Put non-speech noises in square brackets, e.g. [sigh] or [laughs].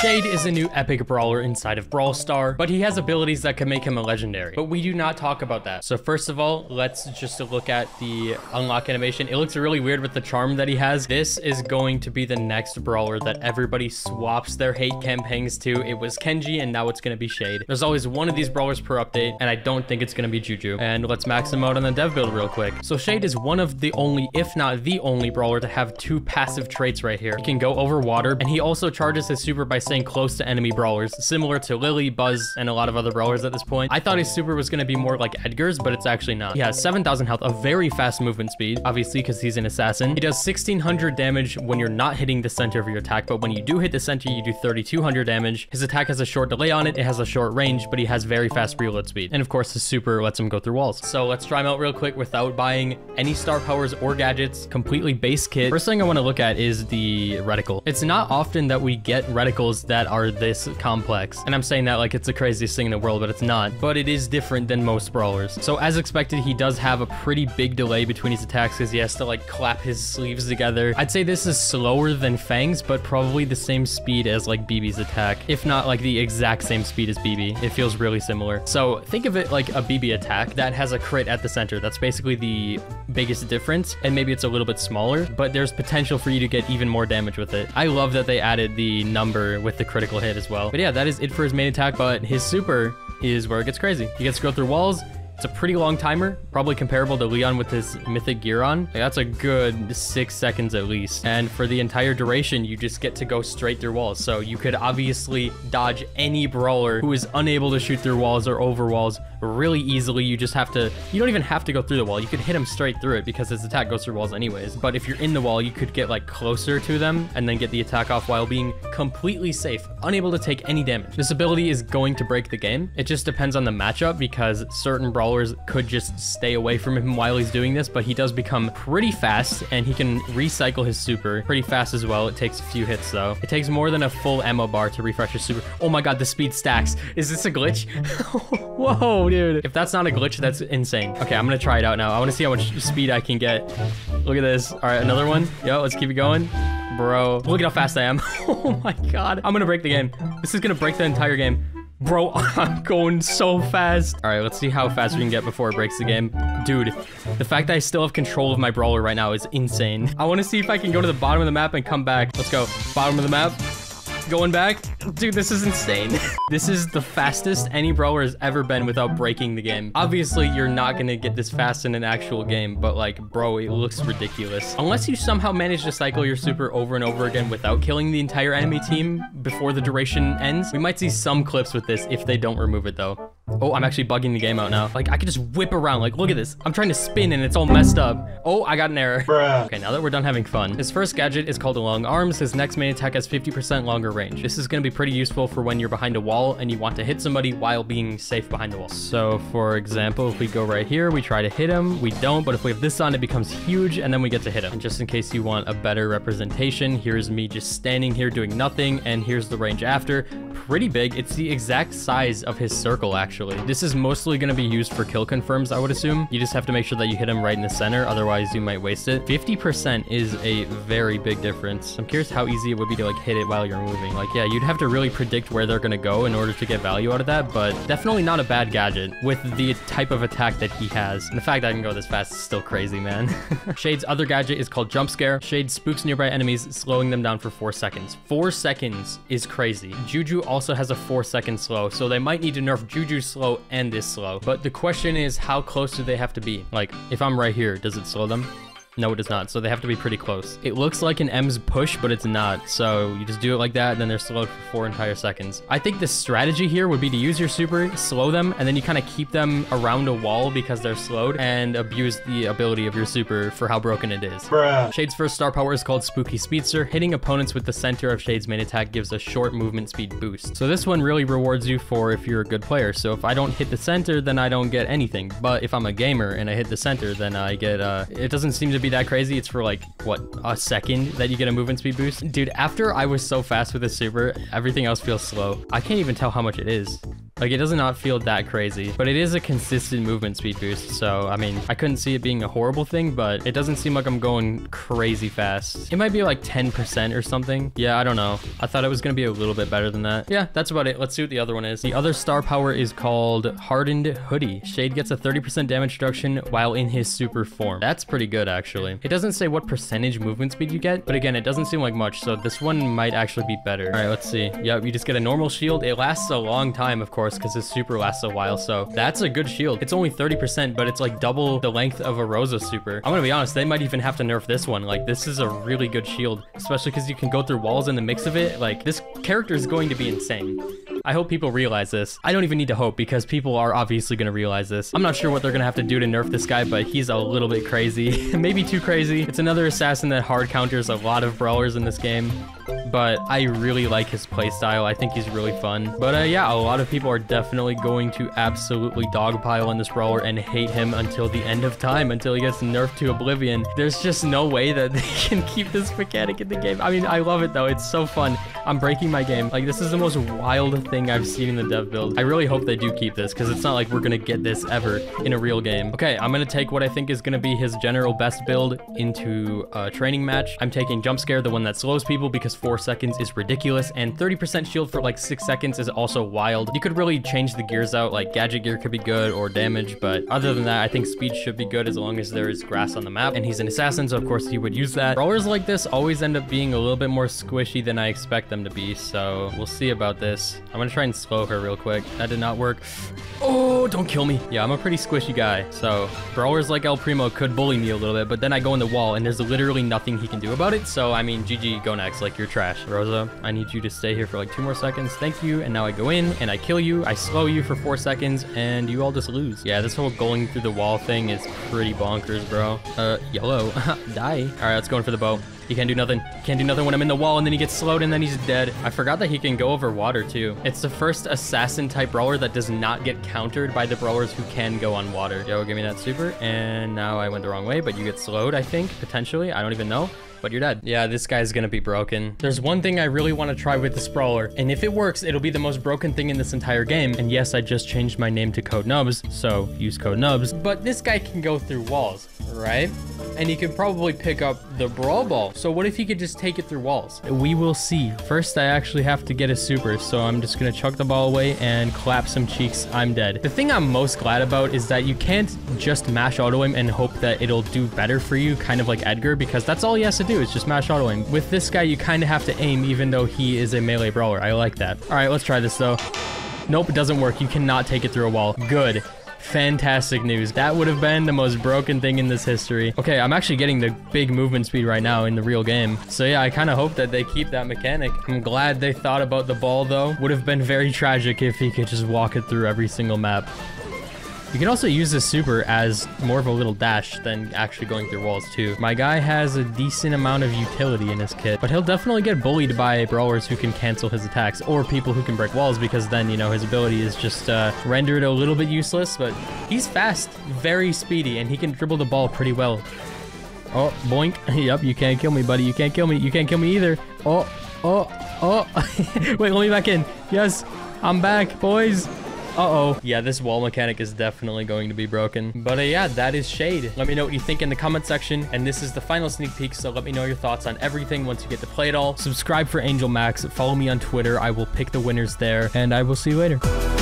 Shade is a new epic brawler inside of Brawl Star, but he has abilities that can make him a legendary. But we do not talk about that. So first of all, let's just look at the unlock animation. It looks really weird with the charm that he has. This is going to be the next brawler that everybody swaps their hate campaigns to. It was Kenji and now it's going to be Shade. There's always one of these brawlers per update and I don't think it's going to be Juju. And let's max him out on the dev build real quick. So Shade is one of the only, if not the only brawler to have two passive traits right here. He can go over water and he also charges his super by staying close to enemy brawlers, similar to Lily, Buzz, and a lot of other brawlers at this point. I thought his super was going to be more like Edgar's, but it's actually not. He has 7,000 health, a very fast movement speed, obviously because he's an assassin. He does 1,600 damage when you're not hitting the center of your attack, but when you do hit the center, you do 3,200 damage. His attack has a short delay on it, it has a short range, but he has very fast reload speed. And of course, his super lets him go through walls. So let's try him out real quick without buying any star powers or gadgets, completely base kit. First thing I want to look at is the reticle. It's not often that we get reticles that are this complex. And I'm saying that like it's the craziest thing in the world, but it's not. But it is different than most brawlers. So as expected, he does have a pretty big delay between his attacks because he has to like clap his sleeves together. I'd say this is slower than Fang's, but probably the same speed as like Bibi's attack. If not like the exact same speed as Bibi. It feels really similar. So think of it like a Bibi attack that has a crit at the center. That's basically the biggest difference. And maybe it's a little bit smaller, but there's potential for you to get even more damage with it. I love that they added the number with the critical hit as well. But yeah, that is it for his main attack, but his super is where it gets crazy. He gets to go through walls, it's a pretty long timer, probably comparable to Leon with his mythic gear on. Like, that's a good six seconds at least. And for the entire duration, you just get to go straight through walls. So you could obviously dodge any brawler who is unable to shoot through walls or over walls really easily. You just have to, you don't even have to go through the wall. You could hit him straight through it because his attack goes through walls anyways. But if you're in the wall, you could get like closer to them and then get the attack off while being completely safe, unable to take any damage. This ability is going to break the game. It just depends on the matchup because certain brawlers could just stay away from him while he's doing this, but he does become pretty fast and he can recycle his super pretty fast as well. It takes a few hits though. It takes more than a full ammo bar to refresh his super. Oh my god, the speed stacks. Is this a glitch? [laughs] Whoa, dude. If that's not a glitch, that's insane. Okay, I'm gonna try it out now. I wanna see how much speed I can get. Look at this. All right, another one. Yo, let's keep it going. Bro, look at how fast I am. [laughs] oh my god. I'm gonna break the game. This is gonna break the entire game. Bro, [laughs] I'm going so fast. All right, let's see how fast we can get before it breaks the game. Dude, the fact that I still have control of my brawler right now is insane. I want to see if I can go to the bottom of the map and come back. Let's go. Bottom of the map. Going back. Dude, this is insane. [laughs] this is the fastest any brawler has ever been without breaking the game. Obviously, you're not going to get this fast in an actual game, but like, bro, it looks ridiculous. Unless you somehow manage to cycle your super over and over again without killing the entire enemy team before the duration ends, we might see some clips with this if they don't remove it though. Oh, I'm actually bugging the game out now. Like, I could just whip around. Like, look at this. I'm trying to spin and it's all messed up. Oh, I got an error. Bruh. Okay, now that we're done having fun. His first gadget is called long arms. His next main attack has 50% longer range. This is going to be pretty useful for when you're behind a wall and you want to hit somebody while being safe behind the wall. So, for example, if we go right here, we try to hit him. We don't, but if we have this on, it becomes huge and then we get to hit him. And just in case you want a better representation, here's me just standing here doing nothing and here's the range after. Pretty big. It's the exact size of his circle, actually. This is mostly going to be used for kill confirms, I would assume. You just have to make sure that you hit him right in the center, otherwise you might waste it. 50% is a very big difference. I'm curious how easy it would be to like hit it while you're moving. Like, yeah, you'd have to really predict where they're going to go in order to get value out of that, but definitely not a bad gadget with the type of attack that he has. And the fact that I can go this fast is still crazy, man. [laughs] Shade's other gadget is called Jump Scare. Shade spooks nearby enemies, slowing them down for four seconds. Four seconds is crazy. Juju also has a four second slow, so they might need to nerf Slow and this slow. But the question is, how close do they have to be? Like, if I'm right here, does it slow them? No, it does not. So they have to be pretty close. It looks like an Emz push, but it's not. So you just do it like that, and then they're slowed for four entire seconds. I think the strategy here would be to use your super, slow them, and then you kind of keep them around a wall because they're slowed, and abuse the ability of your super for how broken it is. Bruh. Shade's first star power is called Spooky Speedster. Hitting opponents with the center of Shade's main attack gives a short movement speed boost. So this one really rewards you for if you're a good player. So if I don't hit the center, then I don't get anything. But if I'm a gamer and I hit the center, then I get, uh, it doesn't seem to be be that crazy. It's for like, what, a second that you get a movement speed boost. Dude, after I was so fast with the super, everything else feels slow. I can't even tell how much it is. Like it does not feel that crazy, but it is a consistent movement speed boost. So, I mean, I couldn't see it being a horrible thing, but it doesn't seem like I'm going crazy fast. It might be like 10% or something. Yeah, I don't know. I thought it was to be a little bit better than that. Yeah, that's about it. Let's see what the other one is. The other star power is called Hardened Hoodie. Shade gets a 30% damage reduction while in his super form. That's pretty good, actually. It doesn't say what percentage movement speed you get, but again, it doesn't seem like much, so this one might actually be better. All right, let's see. Yep, you just get a normal shield. It lasts a long time, of course, because his super lasts a while, so that's a good shield. It's only 30%, but it's like double the length of a Rosa super. I'm gonna be honest, they might even have to nerf this one. Like, this is a really good shield, especially because you can go through walls in the mix of it. Like, this character is going to be insane. I hope people realize this. I don't even need to hope because people are obviously going to realize this. I'm not sure what they're going to have to do to nerf this guy, but he's a little bit crazy. [laughs] Maybe too crazy. It's another assassin that hard counters a lot of brawlers in this game but I really like his playstyle. I think he's really fun. But uh, yeah, a lot of people are definitely going to absolutely dogpile on this brawler and hate him until the end of time, until he gets nerfed to oblivion. There's just no way that [laughs] they can keep this mechanic in the game. I mean, I love it though. It's so fun. I'm breaking my game. Like, this is the most wild thing I've seen in the dev build. I really hope they do keep this because it's not like we're going to get this ever in a real game. Okay, I'm going to take what I think is going to be his general best build into a training match. I'm taking Jump Scare, the one that slows people because 4 seconds is ridiculous, and 30% shield for like 6 seconds is also wild. You could really change the gears out, like gadget gear could be good or damage, but other than that, I think speed should be good as long as there is grass on the map, and he's an assassin, so of course he would use that. Brawlers like this always end up being a little bit more squishy than I expect them to be, so we'll see about this. I'm gonna try and slow her real quick. That did not work. Oh, don't kill me. Yeah, I'm a pretty squishy guy, so brawlers like El Primo could bully me a little bit, but then I go in the wall, and there's literally nothing he can do about it, so I mean, GG, go next, like you're trash. Rosa, I need you to stay here for like two more seconds. Thank you, and now I go in, and I kill you, I slow you for four seconds, and you all just lose. Yeah, this whole going through the wall thing is pretty bonkers, bro. Uh, yellow, [laughs] die. All right, let's go in for the bow. He can't do nothing. Can't do nothing when I'm in the wall, and then he gets slowed, and then he's dead. I forgot that he can go over water, too. It's the first assassin-type brawler that does not get countered by the brawlers who can go on water. Yo, give me that super. And now I went the wrong way, but you get slowed, I think, potentially. I don't even know but you're dead. Yeah, this guy's gonna be broken. There's one thing I really want to try with the brawler, and if it works, it'll be the most broken thing in this entire game. And yes, I just changed my name to Code Nubbz, so use Code Nubbz. But this guy can go through walls, right? And he could probably pick up the Brawl Ball. So what if he could just take it through walls? We will see. First, I actually have to get a super, so I'm just gonna chuck the ball away and clap some cheeks. I'm dead. The thing I'm most glad about is that you can't just mash auto aim and hope that it'll do better for you, kind of like Edgar, because that's all he has to do is just mash auto aim. With this guy, you kind of have to aim even though he is a melee brawler. I like that. All right, let's try this though. Nope, it doesn't work. You cannot take it through a wall. Good. Fantastic news. That would have been the most broken thing in this history. Okay, I'm actually getting the big movement speed right now in the real game. So yeah, I kind of hope that they keep that mechanic. I'm glad they thought about the ball though. Would have been very tragic if he could just walk it through every single map. You can also use this super as more of a little dash than actually going through walls too. My guy has a decent amount of utility in his kit, but he'll definitely get bullied by brawlers who can cancel his attacks or people who can break walls because then, you know, his ability is just uh, rendered a little bit useless, but he's fast, very speedy, and he can dribble the ball pretty well. Oh, boink. [laughs] yep, you can't kill me, buddy. You can't kill me. You can't kill me either. Oh, oh, oh. [laughs] Wait, let me back in. Yes, I'm back, boys. Uh-oh. Yeah, this wall mechanic is definitely going to be broken. But uh, yeah, that is Shade. Let me know what you think in the comment section. And this is the final sneak peek, so let me know your thoughts on everything once you get to play it all. Subscribe for Angel Max. Follow me on Twitter. I will pick the winners there. And I will see you later.